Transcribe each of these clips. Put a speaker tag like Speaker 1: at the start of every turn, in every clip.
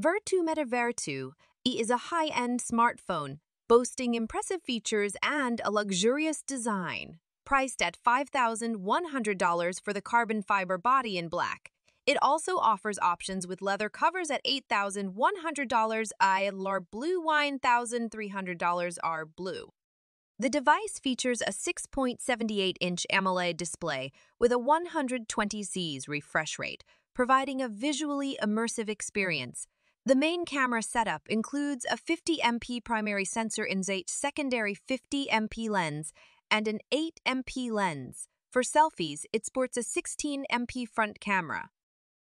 Speaker 1: Vertu Meta Vertu is a high-end smartphone boasting impressive features and a luxurious design. Priced at $5,100 for the carbon fiber body in black. It also offers options with leather covers at $8,100 I LAR blue wine $1,300 R blue. The device features a 6.78-inch AMOLED display with a 120Hz refresh rate, providing a visually immersive experience. The main camera setup includes a 50MP primary sensor in Z8 secondary 50MP lens and an 8MP lens. For selfies, it sports a 16MP front camera.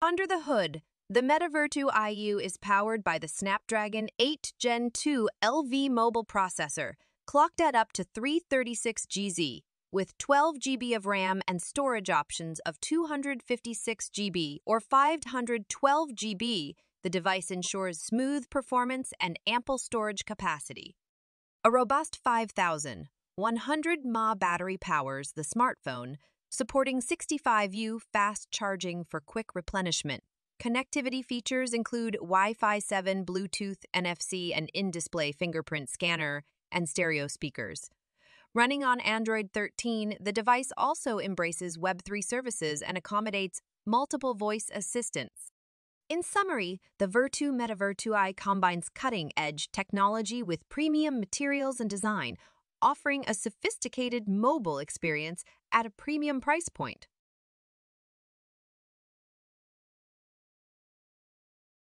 Speaker 1: Under the hood, the MetaVertu IU is powered by the Snapdragon 8 Gen 2 LV mobile processor, clocked at up to 336 GHz, with 12 GB of RAM and storage options of 256 GB or 512 GB the device ensures smooth performance and ample storage capacity. A robust 5100 mAh battery powers the smartphone, supporting 65U fast charging for quick replenishment. Connectivity features include Wi Fi 7, Bluetooth, NFC, and in display fingerprint scanner, and stereo speakers. Running on Android 13, the device also embraces Web3 services and accommodates multiple voice assistants. In summary, the Vertu MetaVertu I combines cutting-edge technology with premium materials and design, offering a sophisticated mobile experience at a premium price point.